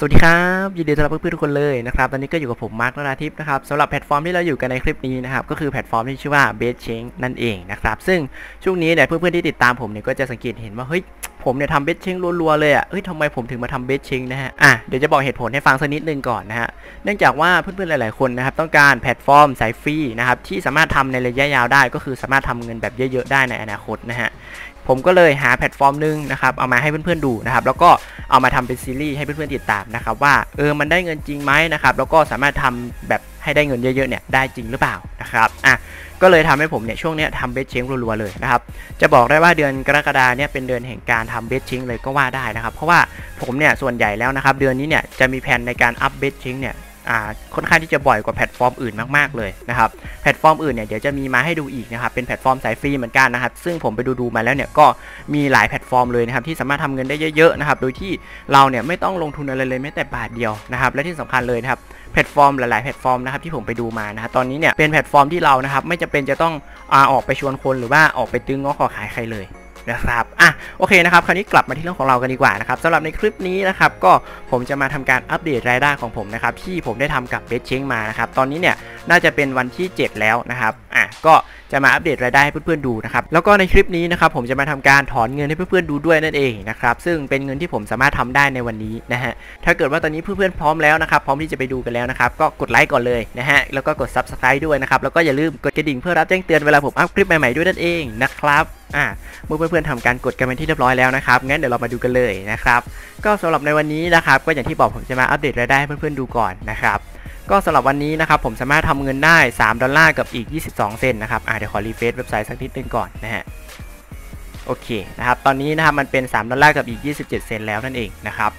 สวัสดีครับยินดีต้อนรับเพื่อนๆทุกคนเลยนะครับตอนนี้ก็อยู่กับผมมาร์คนราทิพย์นะครับสำหรับแพลตฟอร์มที่เราอยู่กันในคลิปนี้นะครับก็คือแพลตฟอร์มที่ชื่อว่า b e s t c h a n g e นั่นเองนะครับซึ่งช่วงนี้เนี่ยเพื่อนๆที่ติดตามผมเนี่ยก็จะสังเกตเห็นว่าเฮ้ยผมเนี่ยทำ BestChange รัวๆเลยอะเฮ้ยทำไมผมถึงมาทำ BestChange นะฮะอะเดี๋ยวจะบอกเหตุผลให้ฟังสักนิดนึงก่อนนะฮะเนื่องจากว่าเพื่อนๆหลายๆคนนะครับต้องการแพลตฟอร์มสายฟรีนะครับที่สามารถทำในระยะยาวได้ ก็คือสามารถทำเงินแบบเยอะ ๆ ได้ในอนาคตนะฮะ ผมก็เลยหาแพลตฟอร์มหนึ่งนะครับเอามาให้เพื่อนๆดูนะครับแล้วก็เอามาทำเป็นซีรีส์ให้เพื่อนๆติดตามนะครับว่าเออมันได้เงินจริงไหมนะครับแล้วก็สามารถทำแบบให้ได้เงินเยอะๆเนี่ยได้จริงหรือเปล่านะครับอะก็เลยทำให้ผมเนี่ยช่วงนี้ทำ BestChange รัวๆเลยนะครับจะบอกได้ว่าเดือนกรกฎาเนี่ยเป็นเดือนแห่งการทำ BestChange เลยก็ว่าได้นะครับ เพราะว่าผมเนี่ยส่วนใหญ่แล้วนะครับเดือนนี้เนี่ยจะมีแผนในการอัพ BestChange เนี่ย ค่อนข้างที่จะบ่อยกว่าแพลตฟอร์มอื่นมากๆเลยนะครับแพลตฟอร์มอื่นเนี่ยเดี๋ยวจะมีมาให้ดูอีกนะครับเป็นแพลตฟอร์มสายฟรีเหมือนกันนะครับซึ่งผมไปดูดูมาแล้วเนี่ยก็มีหลายแพลตฟอร์มเลยนะครับที่สามารถทำเงินได้เยอะๆนะครับโดยที่เราเนี่ยไม่ต้องลงทุนอะไรเลยแม้แต่บาทเดียวนะครับและที่สำคัญเลยนะครับแพลตฟอร์มหลายๆแพลตฟอร์มนะครับที่ผมไปดูมานะครับตอนนี้เนี่ยเป็นแพลตฟอร์มที่เรานะครับไม่จำเป็นจะต้องออกไปชวนคนหรือว่าออกไปตื๊อง้อขอขายใครเลย นะครับอะโอเคนะครับคราวนี้กลับมาที่เรื่องของเรากันดีกว่านะครับสำหรับในคลิปนี้นะครับก็ผมจะมาทำการอัปเดตรายได้ของผมนะครับที่ผมได้ทำกับ BestChange มานะครับตอนนี้เนี่ยน่าจะเป็นวันที่ 7 แล้วนะครับอะก็จะมาอัปเดตรายได้ให้เพื่อนๆดูนะครับแล้วก็ในคลิปนี้นะครับผมจะมาทำการถอนเงินให้เพื่อนๆดูด้วยนั่นเองนะครับซึ่งเป็นเงินที่ผมสามารถทำได้ในวันนี้นะฮะถ้าเกิดว่าตอนนี้เพื่อนๆพร้อมแล้วนะครับพร้อมที่จะไปดูกันแล้วนะครับก็กดไลค์ก่อนเลยนะฮะแล้วก็กด subscribe ด้วยนะครับแล้วก็อย่าลืมกดกระดิ่งเพื่อรับแจ้งเตือนเวลาผมอัพคลิปใหม่ๆด้วยนั่นเองนะครับอะเมื่อเพื่อนๆทำการกดกันเป็นที่เรียบร้อยแล้วนะครับงั้นเดี๋ยวเรามาดูกันเลยนะครับก็สำหรับในวันนี้นะครับก็อย่างที่บอกผมจะมาอัปเดตรายได้ให้เพื่อนๆดูก่อนนะครับ ก็สำหรับวันนี้นะครับผมสามารถทำเงินได้ 3 ดอลลาร์กับอีก 22 เซนต์นะครับอ่าเดี๋ยวขอ refresh เว็บไซต์สักนิดนึงก่อนนะฮะโอเคนะครับตอนนี้นะครับมันเป็น 3 ดอลลาร์กับอีก 27 เซนต์แล้วนั่นเองนะครับ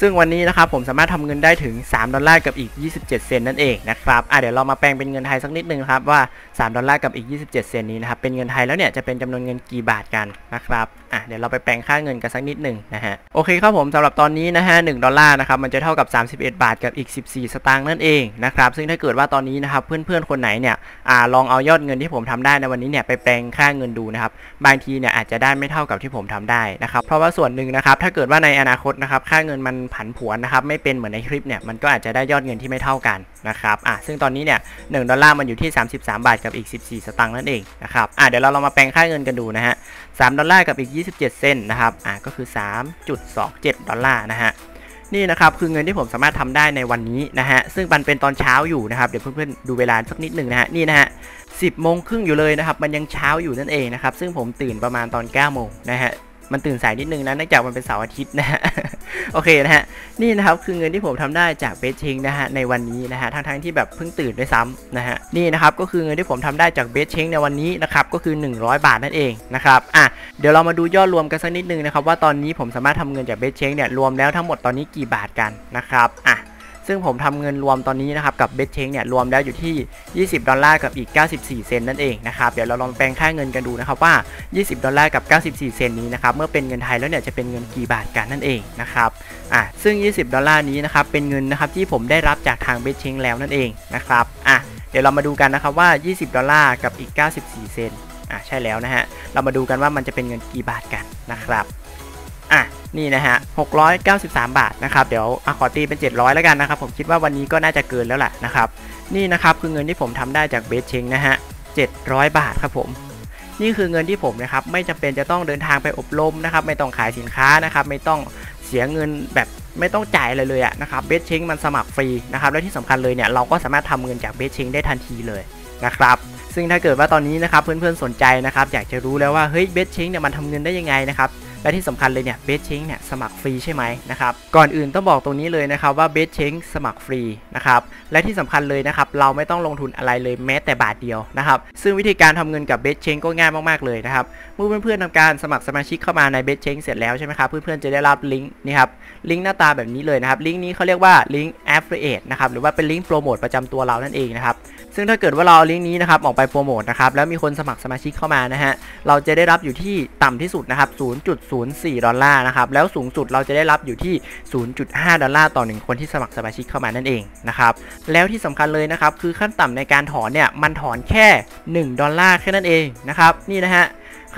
ซึ่งวันนี้นะครับผมสามารถทำเงินได้ถึง 3 ดอลลาร์กับอีก 27 เซนต์นั่นเองนะครับอะเดี๋ยวเรามาแปลงเป็นเงินไทยสักนิดนึงครับว่า 3 ดอลลาร์กับอีก 27 เซนต์นี้นะครับเป็นเงินไทยแล้วเนี่ยจะเป็นจำนวนเงินกี่บาทกันนะครับอะเดี๋ยวเราไปแปลงค่าเงินกันสักนิดหนึ่งนะฮะโอเคครับผมสำหรับตอนนี้นะฮะ1ดอลลาร์นะครับมันจะเท่ากับ 31 บาทกับอีก 14 สตางค์นั่นเองนะครับซึ่งถ้าเกิดว่าตอนนี้นะครับเพื่อนๆคนไหนเนี่ยอ่าลองเอายอดเงินที่ผมทำได้ในวันนี้เนี่ยไปแปลงค่าเงินดูนะครับบางทีเนี่ยอาจจะได้ไม่เท่ากับที่ผมทำได้นะครับเพราะว่าส่วนหนึ่งนะครับถ้าเกิดว่าในอนาคตนะครับค่าเงินมันผันผวนนะครับไม่เป็นเหมือนในคลิปเนี่ยมันก็อาจจะได้ยอดเงินที่ไม่เท่ากันนะครับอะซึ่งตอนนี้เนี่ย1ดอลลาร์มันอยู่ที่ 33 บาทกับอีก 14 สตางค์นั่นเองนะครับอะเดี๋ยวเราลองมาแปลงค่าเงินกันดูนะฮะ3ดอลลาร์กับอีก 27 เซนนะครับอะก็คือ 3.27 ดอลลาร์นะฮะนี่นะครับคือเงินที่ผมสามารถทำได้ในวันนี้นะฮะซึ่งมันเป็นตอนเช้าอยู่นะครับเดี๋ยวเพื่อนๆดูเวลาสักนิดหนึ่งนะฮะนี่นะฮะ10โมงครึ่งอยู่เลยนะครับมันยังเช้าอยู่นั่นเองนะครับซึ่งผมตื่นประมาณตอน9โมงนะฮะ มันตื่นสายนิดนึงนะเนื่องจากมันเป็นเสาร์อาทิตย์นะฮะโอเคนะฮะนี่นะครับคือเงินที่ผมทำได้จากเบสเชงนะฮะในวันนี้นะฮะทั้งๆที่แบบเพิ่งตื่นด้วยซ้ำนะฮะนี่นะครับก็คือเงินที่ผมทำได้จากเบสเชงในวันนี้นะครับก็คือ 100 บาทนั่นเองนะครับอะเดี๋ยวเรามาดูยอดรวมกันสักนิดนึงนะครับว่าตอนนี้ผมสามารถทำเงินจากเบสเชงเนี่ยรวมแล้วทั้งหมดตอนนี้กี่บาทกันนะครับอะ ซึ่งผมทำเงินรวมตอนนี้นะครับกับเบสเชงเนี่ยรวมแล้วอยู่ที่ 20 ดอลลาร์กับอีก 94 เซนนั่นเองนะครับเดี๋ยวเราลองแปลงค่าเงินกันดูนะครับว่า 20 ดอลลาร์กับ 94 เซนนี้นะครับเมื่อเป็นเงินไทยแล้วเนี่ยจะเป็นเงินกี่บาทกันนั่นเองนะครับอะซึ่ง 20 ดอลลาร์นี้นะครับเป็นเงินนะครับที่ผมได้รับจากทางเบสเชงแล้วนั่นเองนะครับอะเดี๋ยวเรามาดูกันนะครับว่า 20 ดอลลาร์กับอีก 94 เซนอะใช่แล้วนะฮะเรามาดูกันว่ามันจะเป็นเงินกี่บาทกันนะครับอะ นี่นะฮะ 693 บาทนะครับ เดี๋ยวอขอตีเป็น 700 แล้วกันนะครับ ผมคิดว่าวันนี้ก็น่าจะเกินแล้วแหละนะครับ นี่นะครับคือเงินที่ผมทำได้จากเบสเชงนะฮะ 700 บาทครับผม นี่คือเงินที่ผมนะครับไม่จำเป็นจะต้องเดินทางไปอบรมนะครับ ไม่ต้องขายสินค้านะครับ ไม่ต้องเสียเงินแบบไม่ต้องจ่ายอะไรเลยอะนะครับ เบสเชงมันสมัครฟรีนะครับ และที่สำคัญเลยเนี่ยเราก็สามารถทำเงินจากเบสเชงได้ทันทีเลยนะครับซึ่งถ้าเกิดว่าตอนนี้นะครับเพื่อนๆสนใจนะครับอยากจะรู้แล้วว่าเฮ้ยเบสเชงเนี่ยมันทำเงินได้ยังไงนะครับ และที่สำคัญเลยเนี่ยเบสเชงเนี่ยสมัครฟรีใช่ไหมนะครับก่อนอื่นต้องบอกตรงนี้เลยนะครับว่าเบสเชงสมัครฟรีนะครับและที่สำคัญเลยนะครับเราไม่ต้องลงทุนอะไรเลยแม้แต่บาทเดียวนะครับซึ่งวิธีการทำเงินกับเบสเชงก็ง่ายมากๆเลยนะครับเมื่อเพื่อนๆทำการสมัครสมาชิกเข้ามาในเบสเชงเสร็จแล้วใช่ไหมครับเพื่อนๆจะได้รับลิงก์นี่ครับลิงก์หน้าตาแบบนี้เลยนะครับลิงก์นี้เขาเรียกว่าลิงก์ affiliate นะครับหรือว่าเป็นลิงก์โปรโมทประจำตัวเรานั่นเองนะครับซึ่งถ้าเกิดว่าเราลิงก์นี้นะครับออกไปโปรโมทนะครับแล้วมีคนสมัครสมาชิกเข้ามานะฮะเราจะได้รับอยู่ที่ต่ำที่สุดนะครับ0.04 ดอลลาร์นะครับ แล้วสูงสุดเราจะได้รับอยู่ที่ 0.5 ดอลลาร์ต่อหนึ่งคนที่สมัครสมาชิกเข้ามานั่นเองนะครับ แล้วที่สำคัญเลยนะครับ คือขั้นต่ำในการถอนเนี่ย มันถอนแค่ 1 ดอลลาร์แค่นั้นเองนะครับ นี่นะฮะ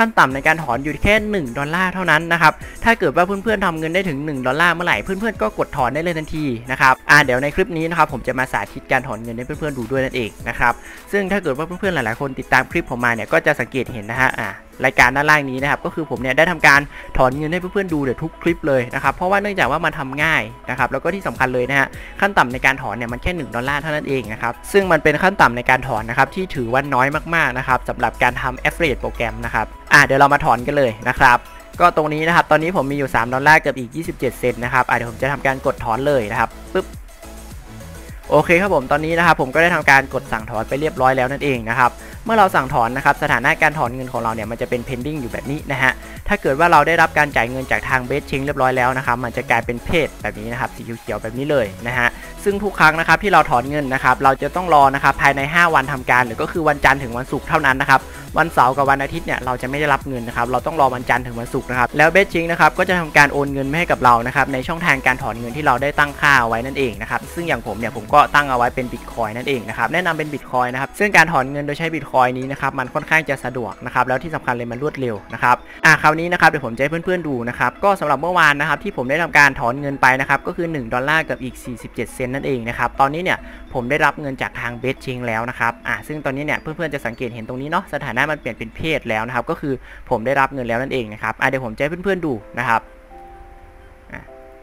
ขั้นต่ำในการถอนอยู่แค่ 1 ดอลลาร์เท่านั้นนะครับ ถ้าเกิดว่าเพื่อนๆทำเงินได้ถึง 1 ดอลลาร์เมื่อไหร่เพื่อนๆก็กดถอนได้เลยทันทีนะครับ อ่าเดี๋ยวในคลิปนี้นะครับผมจะมาสาธิตการถอนเงินให้เพื่อนๆดูด้วยนั่นเองนะครับ ซึ่งถ้าเกิดว่าเพื่อนๆหลายๆคนติดตามคลิปผมมาเนี่ยก็จะสังเกตเห็นนะฮะ อ่า รายการด้านล่างนี้นะครับ ก็คือผมเนี่ยได้ทำการถอนเงินให้เพื่อนๆดูเดี๋ยวทุกคลิปเลยนะครับ เพราะว่าเนื่องจากว่ามันทาง่ายนะครับ แล้วก็ที่สำคัญเลยนะฮะ ขั้นต่ำในการถอนเนี่ยมันแค่ 1 ดอลลาร์เท่านั้นเองนะครับ ซึ่งมันเป็นขั้นต่ำในการถอนนะครับที่ถือว่าน้อยมากๆนะครับสำหรับการทำ affiliate โปรแกรมนะครับ อ่าเดี๋ยวเรามาถอนกันเลยนะครับก็ตรงนี้นะครับ ตอนนี้ผมมีอยู่ 3 ดอลลาร์กับอีก 27 เซนต์นะครับอ่าเดี๋ยวผมจะทำการกดถอนเลยนะครับปึ๊บโอเคครับผมตอนนี้นะครับผมก็ได้ทำการกดสั่งถอนไปเรียบร้อยแล้วนั่นเองนะครับ มื่อเราสั่งถอนนะครับสถานะการถอนเงินของเราเนี่ยมันจะเป็น pending อยู่แบบนี้นะฮะถ้าเกิดว่าเราได้รับการจ่ายเงินจากทางเบสเชงเรียบร้อยแล้วนะครับมันจะกลายเป็นเพจแบบนี้นะครับสีเขียวๆแบบนี้เลยนะฮะ ซึ่งทุกครั้งนะครับที่เราถอนเงินนะครับเราจะต้องรอนะครับภายใน 5 วันทำการ หรือก็คือวันจันทร์ถึงวันศุกร์เท่านั้นนะครับวันเสาร์กับวันอาทิตย์เนี่ยเราจะไม่ได้รับเงินนะครับเราต้องรอวันจันทร์ถึงวันศุกร์นะครับแล้ว BestChange นะครับก็จะทำการโอนเงินให้กับเรานะครับในช่องทางการถอนเงินที่เราได้ตั้งค่าเอาไว้นั่นเองนะครับซึ่งอย่างผมเนี่ยผมก็ตั้งเอาไว้เป็นบิตคอยน์นั่นเองนะครับแนะนำเป็นบิตคอยน์นะครับซึ่งการถอนเงินโดยใช้บิตคอยน์นี้นะครับมันค่อนข้างจะสะดวกนะครับแล้วที่สำคัญเลยมันรวดเร็วนะครับอะคราวนี้นะครับเดี๋ยวผมจะให้เพื่อนๆดูนะครับก็สำหรับเมื่อวานนะครับที่ผมได้ทำการถอนเงินไปนะครับก็คือ 1 ดอลลาร์กับอีก 47 เซนต์นั่นเองนะครับตอนนี้เนี่ยผมได้รับเงินจากทางเบสชิงแล้วนะครับอะซึ่งตอนนี้เนี่ยเพื่อนๆจะสังเกตเห็นตรงนี้เนาะสถานะมันเปลี่ยนเป็นเพศแล้วนะครับก็คือผมได้รับเงินแล้วนั่นเองนะครับอะเดี๋ยวผมจะให้เพื่อนๆดูนะครับ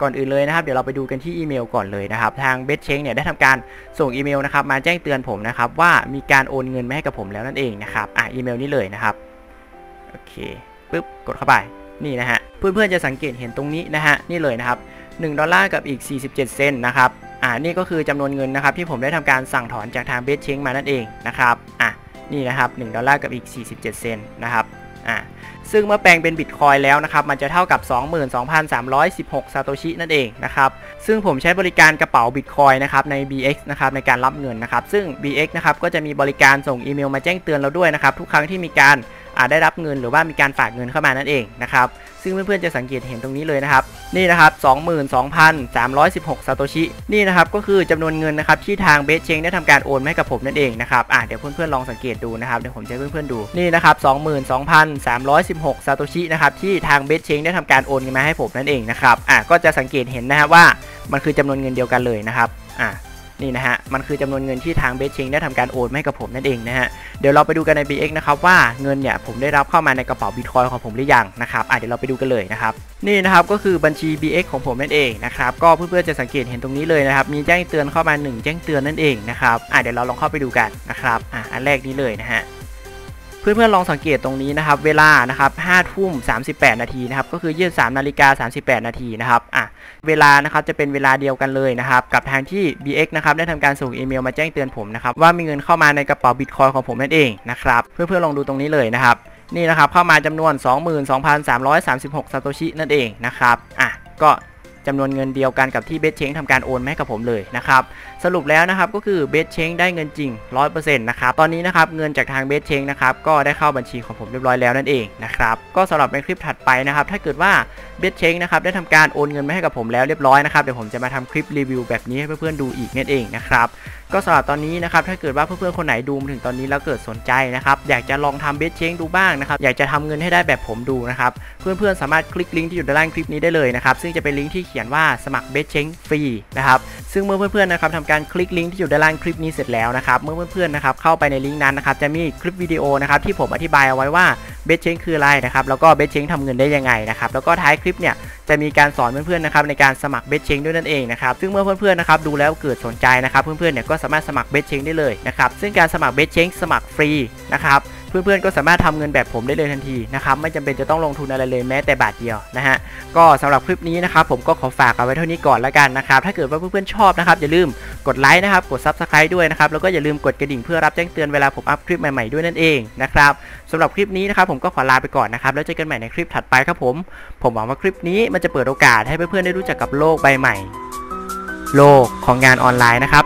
ก่อนอื่นเลยนะครับเดี๋ยวเราไปดูกันที่อีเมลก่อนเลยนะครับ ทางเบสเชงเนี่ยได้ทำการส่งอีเมลนะครับมาแจ้งเตือนผมนะครับว่ามีการโอนเงินมาให้กับผมแล้วนั่นเองนะครับอะอีเมลนี้เลยนะครับโอเคปึ๊บกดเข้าไปนี่นะฮะเพื่อนๆจะสังเกตเห็นตรงนี้นะฮะนี่เลยนะครับ1ดอลลาร์กับอีก 47 เซนต์นะครับ อ่านี่ก็คือจำนวนเงินนะครับที่ผมได้ทำการสั่งถอนจากทาง BestChange มานั่นเองนะครับอะนี่นะครับ1ดอลลาร์กับอีก 47 เซนต์นะครับอ่าซึ่งเมื่อแปลงเป็นบิตคอยน์แล้วนะครับ มันจะเท่ากับ 22,316 ซาโตชินั่นเองนะครับ ซึ่งผมใช้บริการกระเป๋าบิตคอยน์นะครับใน BX นะครับในการรับเงินนะครับ ซึ่ง BX นะครับก็จะมีบริการส่งอีเมลมาแจ้งเตือนเราด้วยนะครับ ทุกครั้งที่มีการ ได้รับเงินหรือว่ามีการฝากเงินเข้ามานั่นเองนะครับซึ่งเพื่อนๆจะสังเกตเห็นตรงนี้เลยนะครับนี่นะครับ 22,316ซาโตชินี่นะครับก็คือจำนวนเงินนะครับที่ทางเบสเชงได้ทำการโอนให้กับผมนั่นเองนะครับอะเดี๋ยวเพื่อนๆลองสังเกตดูนะครับเดี๋ยวผมจะให้เพื่อนๆดูนี่นะครับ22,316ซาโตชินะครับที่ทางเบสเชงได้ทำการโอนเงินมาให้ผมนั่นเองนะครับอะก็จะสังเกตเห็นนะครับว่ามันคือจำนวนเงินเดียวกันเลยนะครับอะ นี่นะฮะ มันคือจำนวนเงินที่ทางเบสเชงได้ทำการโอนให้กับผมนั่นเองนะฮะ เดี๋ยวเราไปดูกันใน BX นะครับว่าเงินเนี่ยผมได้รับเข้ามาในกระเป๋าบิตคอยของผมหรือยังนะครับอะเดี๋ยวเราไปดูกันเลยนะครับ นี่นะครับก็คือบัญชี BX ของผมนั่นเองนะครับ ก็เพื่อนๆจะสังเกตเห็นตรงนี้เลยนะครับ มีแจ้งเตือนเข้ามา 1 แจ้งเตือนนั่นเองนะครับอะเดี๋ยวเราลองเข้าไปดูกันนะครับอะอันแรกนี้เลยนะฮะ เพื่อนๆลองสังเกตตรงนี้นะครับ เวลานะครับ5ทุ่ม38นาทีนะครับ ก็คือ23นาฬิกา38นาทีนะครับ อะ เวลานะครับจะเป็นเวลาเดียวกันเลยนะครับ กับทางที่ BX นะครับได้ทำการส่งอีเมลมาแจ้งเตือนผมนะครับ ว่ามีเงินเข้ามาในกระเป๋าบิตคอยของผมนั่นเองนะครับ เพื่อนๆลองดูตรงนี้เลยนะครับ นี่นะครับเข้ามาจำนวน 22,336ซาโตชินั่นเองนะครับ อะ ก็ จำนวนเงินเดียวกันกับที่เบสเชงทำการโอนให้กับผมเลยนะครับสรุปแล้วนะครับก็คือเบสเชงได้เงินจริง 100%นะครับตอนนี้นะครับเงินจากทางเบสเชงนะครับก็ได้เข้าบัญชีของผมเรียบร้อยแล้วนั่นเองนะครับก็สำหรับในคลิปถัดไปนะครับถ้าเกิดว่าเบสเชงนะครับได้ทำการโอนเงินมาให้กับผมแล้วเรียบร้อยนะครับเดี๋ยวผมจะมาทำคลิปรีวิวแบบนี้ให้เพื่อนๆดูอีกนั่นเองนะครับก็สำหรับตอนนี้นะครับถ้าเกิดว่าเพื่อนๆคนไหนดูมาถึงตอนนี้แล้วเกิดสนใจนะครับอยากจะลองทำเบสเชงดูบ้างนะครับอยากจะทำเงินให้ได้แบบผมดูนะครับเพื่อนๆสามารถคลิกลิงก์ที่อยู่ด้านล่างคลิปนี้ได้เลยนะครับซึ่งจะเป็นลิงก์ที่เขียนว่าสมัคร BestChange ฟรีนะครับซึ่งเมื่อเพื่อนๆนะครับทำการคลิกลิงก์ที่อยู่ด้านล่างคลิปนี้เสร็จแล้วนะครับเมื่อเพื่อนๆนะครับเข้าไปในลิงก์นั้นนะครับจะมีคลิปวิดีโอนะครับที่ผมอธิบายเอาไว้ว่า BestChange คืออะไรนะครับแล้วก็ BestChange ทำเงินได้ยังไงนะครับแล้วก็ท้ายคลิปเนี่ยจะมีการสอนเพื่อนๆนะครับในการสมัคร BestChange ด้วยนั่นเองนะครับซึ่งเมื่อเพื่อนๆนะครับดูแล้วเกิดสนใจนะครับเพื่อนๆเนี่ยก็สามารถสมัคร BestChange ได้เลยนะครับซึ่งการสมัคร BestChange สมัครฟรีนะครับเพื่อนๆก็สามารถทำเงินแบบผมได้เลยทันทีนะครับไม่จำเป็นจะต้องลงทุนอะไรเลยแม้แต่บาทเดียวนะฮะก็สำหรับคลิปนี้นะครับผมก็ขอฝากเอาไว้เท่านี้ก่อนแล้วกันนะครับถ้าเกิดว่าเพื่อนๆชอบนะครับอย่าลืมกดไลค์นะครับกด Subscribe ด้วยนะครับแล้วก็อย่าลืมกดกระดิ่งเพื่อรับแจ้งเตือนเวลาผมอัพคลิปใหม่ๆด้วยนั่นเองนะครับสำหรับคลิปนี้นะครับผมก็ขอลาไปก่อนนะครับแล้วเจอกันใหม่ในคลิปถัดไปครับผม ผมหวังว่าคลิปนี้มันจะเปิดโอกาสให้เพื่อนๆได้รู้จักกับโลกใบใหม่ โลกของงานออนไลน์นะครับ